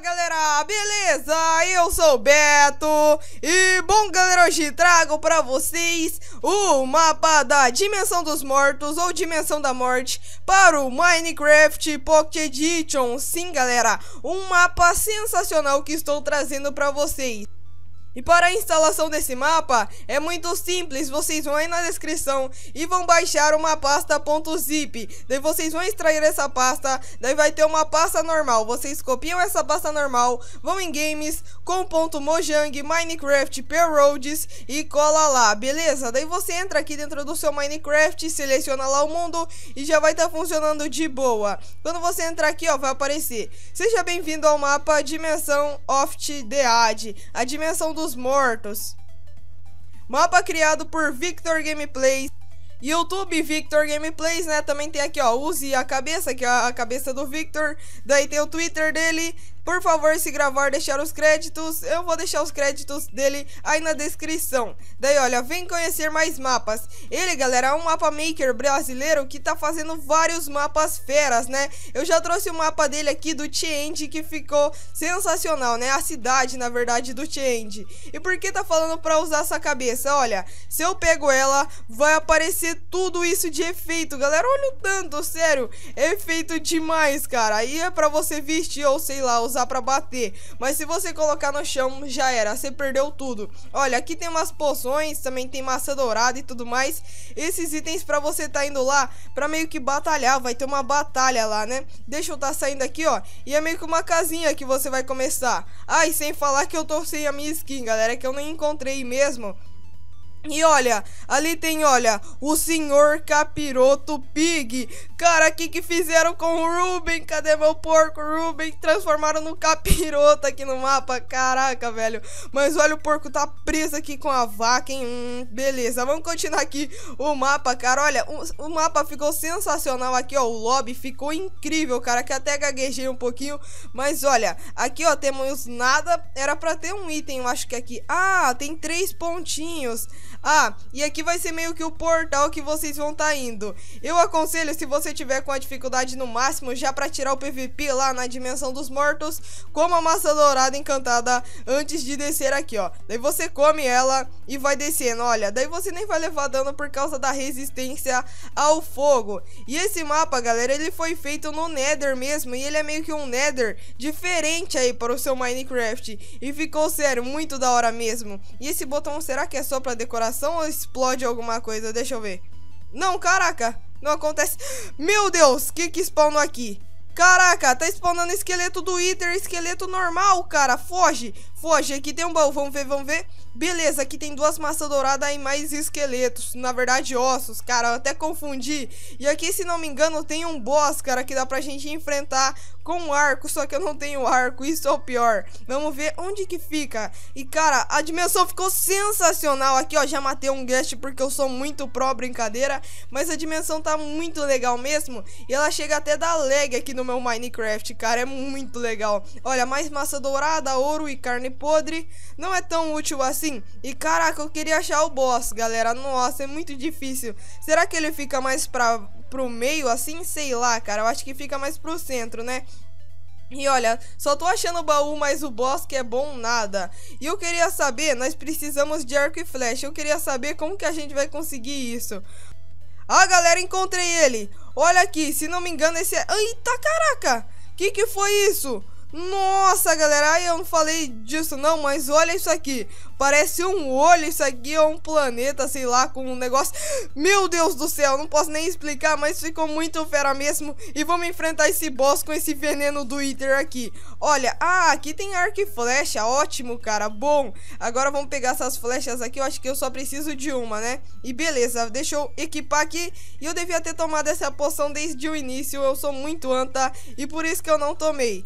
galera, beleza? Eu sou o Beto e bom galera, hoje trago pra vocês o mapa da Dimensão dos Mortos ou Dimensão da Morte para o Minecraft Pocket Edition. Sim galera, um mapa sensacional que estou trazendo pra vocês. E para a instalação desse mapa é muito simples, vocês vão aí na descrição e vão baixar uma pasta .zip. Daí vocês vão extrair essa pasta, daí vai ter uma pasta normal. Vocês copiam essa pasta normal, vão em games com .mojang, Minecraft, Roads e cola lá, beleza? Daí você entra aqui dentro do seu Minecraft, seleciona lá o mundo e já vai estar tá funcionando de boa. Quando você entrar aqui, ó, vai aparecer. Seja bem-vindo ao mapa Dimensão of the Ad, a dimensão do dos Mortos. Mapa criado por Victor Gameplays. YouTube Victor Gameplays, né? Também tem aqui, ó, use a cabeça, que é a cabeça do Victor. Daí tem o Twitter dele, por favor, se gravar, deixar os créditos. Eu vou deixar os créditos dele aí na descrição. Daí, olha, vem conhecer mais mapas. Ele, galera, é um mapa maker brasileiro que tá fazendo vários mapas feras, né? Eu já trouxe o mapa dele aqui do Change que ficou sensacional, né? A cidade, na verdade, do Change. E por que tá falando pra usar essa cabeça? Olha, se eu pego ela, vai aparecer tudo isso de efeito, galera. Olha o tanto, sério. É efeito demais, cara. Aí é pra você vestir ou sei lá, usar para bater. Mas se você colocar no chão, já era. Você perdeu tudo. Olha, aqui tem umas poções, também tem maçã dourada e tudo mais. Esses itens para você tá indo lá para meio que batalhar. Vai ter uma batalha lá, né? Deixa eu tá saindo aqui, ó. E é meio que uma casinha que você vai começar. Ah, e sem falar que eu torcei a minha skin, galera. Que eu nem encontrei mesmo. E olha, ali tem, olha, o senhor Capiroto Pig. Cara, o que que fizeram com o Ruben? Cadê meu porco, Ruben? Transformaram no capiroto aqui no mapa. Caraca, velho. Mas olha, o porco tá preso aqui com a vaca, hein? Hum, beleza, vamos continuar aqui o mapa, cara. Olha, o, o, mapa ficou sensacional aqui, ó. O lobby ficou incrível, cara. Que até gaguejei um pouquinho. Mas olha, aqui, ó, temos nada. Era pra ter um item, eu acho que aqui. Ah, tem três pontinhos. Ah, e aqui vai ser meio que o portal que vocês vão estar tá indo. Eu aconselho, se você tiver com a dificuldade no máximo, já para tirar o PVP lá na dimensão dos mortos, coma a maçã dourada encantada antes de descer aqui, ó. Daí você come ela e vai descendo, olha. Daí você nem vai levar dano por causa da resistência ao fogo. E esse mapa, galera, ele foi feito no Nether mesmo, e ele é meio que um Nether diferente aí para o seu Minecraft. E ficou, sério, muito da hora mesmo. E esse botão, será que é só para decoração? ou explode alguma coisa? Deixa eu ver. Não, caraca. Não acontece. Meu Deus, o que que spawnou aqui? Caraca, tá spawnando esqueleto do Wither, esqueleto normal, cara. Foge, foge. Aqui tem um baú, vamos ver, vamos ver. Beleza, aqui tem duas maçãs douradas e mais esqueletos. Na verdade, ossos, cara. Eu até confundi. E aqui, se não me engano, tem um boss, cara, que dá pra gente enfrentar com um arco. Só que eu não tenho arco, isso é o pior. Vamos ver onde que fica. E, cara, a dimensão ficou sensacional. Aqui, ó, já matei um guest porque eu sou muito pró, brincadeira. Mas a dimensão tá muito legal mesmo. E ela chega até da lag aqui no meu Minecraft, cara. É muito legal. Olha, mais massa dourada, ouro e carne podre. Não é tão útil assim. E caraca, eu queria achar o boss, galera. Nossa, é muito difícil. Será que ele fica mais pra, pro meio assim? Sei lá, cara. Eu acho que fica mais pro centro, né? E olha, só tô achando o baú, mas o boss que é bom nada. E eu queria saber, nós precisamos de arco e flecha. Eu queria saber como que a gente vai conseguir isso. Ah, galera, encontrei ele. Olha aqui, se não me engano esse é... Eita, caraca! Que que foi isso? Nossa, galera, ai, eu não falei disso não, mas olha isso aqui. Parece um olho, isso aqui é um planeta, sei lá, com um negócio... Meu Deus do céu, não posso nem explicar, mas ficou muito fera mesmo. E vamos enfrentar esse boss com esse veneno do Iter aqui. Olha, ah, aqui tem arco e flecha, ótimo, cara, bom. Agora vamos pegar essas flechas aqui, eu acho que eu só preciso de uma, né? E beleza, deixa eu equipar aqui. E eu devia ter tomado essa poção desde o início, eu sou muito anta, e por isso que eu não tomei.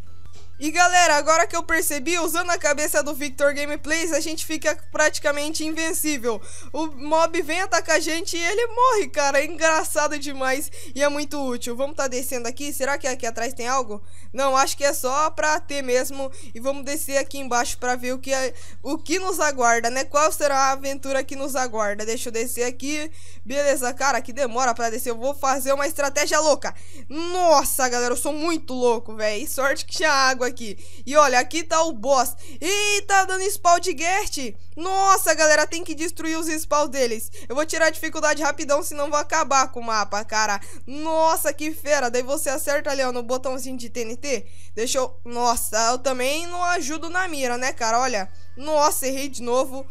E galera, agora que eu percebi, usando a cabeça do Victor Gameplays, a gente fica praticamente invencível. O mob vem atacar a gente e ele morre, cara. É engraçado demais e é muito útil. Vamos tá descendo aqui. Será que aqui atrás tem algo? Não, acho que é só pra ter mesmo. E vamos descer aqui embaixo pra ver o que, é, o que nos aguarda, né? Qual será a aventura que nos aguarda? Deixa eu descer aqui. Beleza, cara, que demora pra descer. Eu vou fazer uma estratégia louca. Nossa, galera, eu sou muito louco, velho. Sorte que tinha água jogo aqui. E olha, aqui tá o boss. E tá dando spawn de Gert. Nossa, galera, tem que destruir os spawns deles. Eu vou tirar a dificuldade rapidão, senão vou acabar com o mapa, cara. Nossa, que fera. Daí você acerta ali, ó, no botãozinho de TNT. Deixa eu... Nossa, eu também não ajudo na mira, né, cara? Olha. Nossa, errei de novo.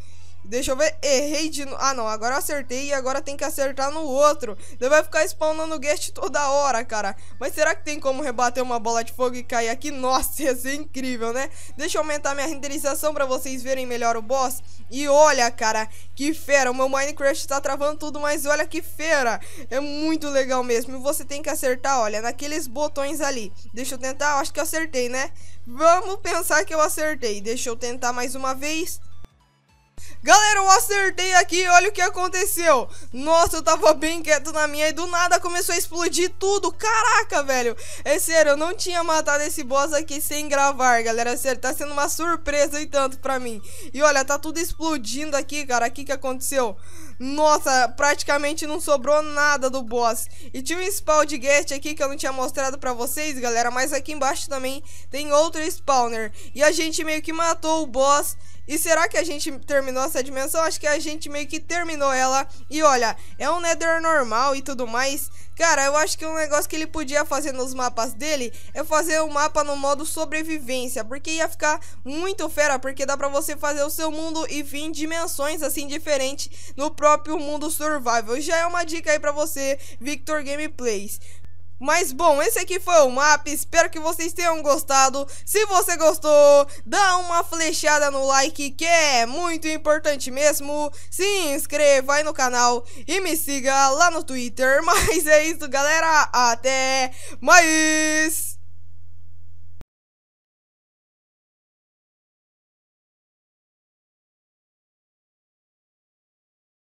Deixa eu ver. Errei de novo. Ah, não. Agora acertei e agora tem que acertar no outro. Daí vai ficar spawnando guest toda hora, cara. Mas será que tem como rebater uma bola de fogo e cair aqui? Nossa, ia ser incrível, né? Deixa eu aumentar minha renderização pra vocês verem melhor o boss. E olha, cara, que fera. O meu Minecraft tá travando tudo, mas olha que fera. É muito legal mesmo. E você tem que acertar, olha, naqueles botões ali. Deixa eu tentar. Acho que eu acertei, né? Vamos pensar que eu acertei. Deixa eu tentar mais uma vez. Galera, eu acertei aqui, olha o que aconteceu. Nossa, eu tava bem quieto na minha E do nada começou a explodir tudo. Caraca, velho. É sério, eu não tinha matado esse boss aqui sem gravar, galera. É sério, tá sendo uma surpresa e tanto pra mim. E olha, tá tudo explodindo aqui, cara. O que que aconteceu? Nossa, praticamente não sobrou nada do boss E tinha um spawn de guest aqui que eu não tinha mostrado pra vocês, galera Mas aqui embaixo também tem outro spawner E a gente meio que matou o boss e será que a gente terminou essa dimensão? Acho que a gente meio que terminou ela. E olha, é um Nether normal e tudo mais. Cara, eu acho que um negócio que ele podia fazer nos mapas dele é fazer um mapa no modo sobrevivência. Porque ia ficar muito fera, porque dá pra você fazer o seu mundo e vir em dimensões assim diferentes no próprio mundo survival. Já é uma dica aí pra você, Victor Gameplays. Mas bom, esse aqui foi o mapa, espero que vocês tenham gostado. Se você gostou, dá uma flechada no like, que é muito importante mesmo. Se inscreva aí no canal e me siga lá no Twitter. Mas é isso, galera. Até mais!